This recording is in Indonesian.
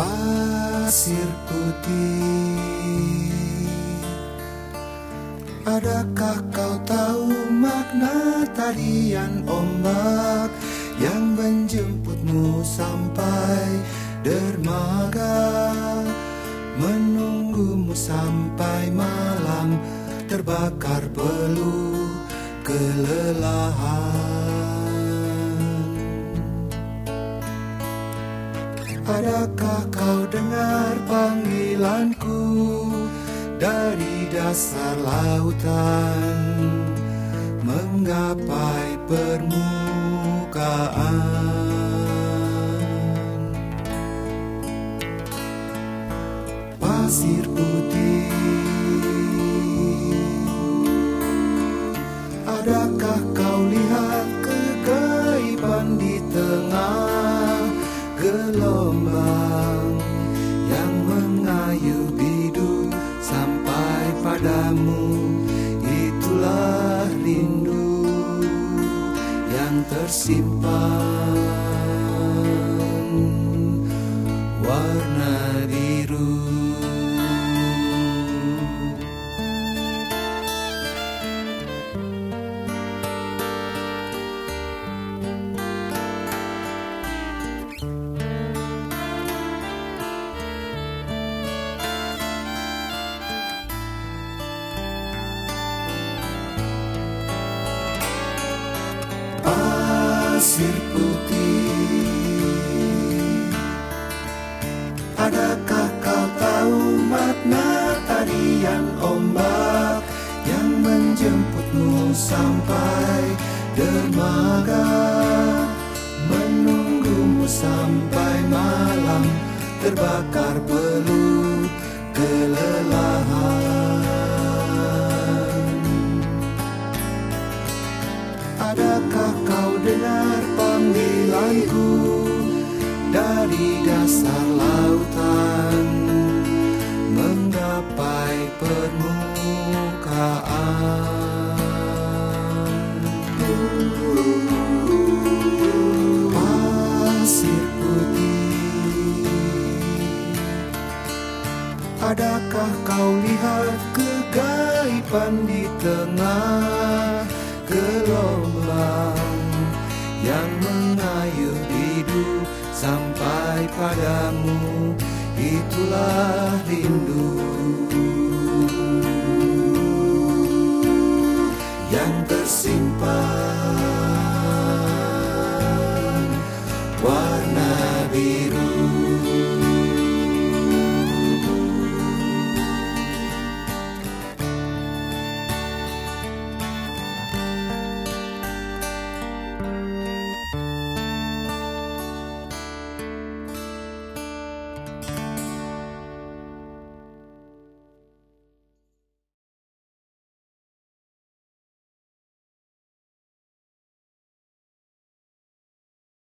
pasir putih. Adakah kau tahu makna tarian ombak Yang menjemputmu sampai dermaga? Menunggumu sampai malam terbakar peluh kelelahan Adakah kau dengar panggilanku dari dasar lautan? Menggapai permukaan. Pasir putih gelombang yang mengayuh bidu sampai padamu. Itulah rindu yang tersimpan pasir putih. Adakah kau tahu makna tarian ombak Yang menjemputmu sampai dermaga? Menunggumu sampai malam terbakar peluh Adakah kau dengar panggilanku dari dasar lautan? Menggapai permukaan. Pasir putih. Adakah kau lihat kegaiban di tengah gelombang yang mengayuh hidup sampai padamu. Itulah rindu.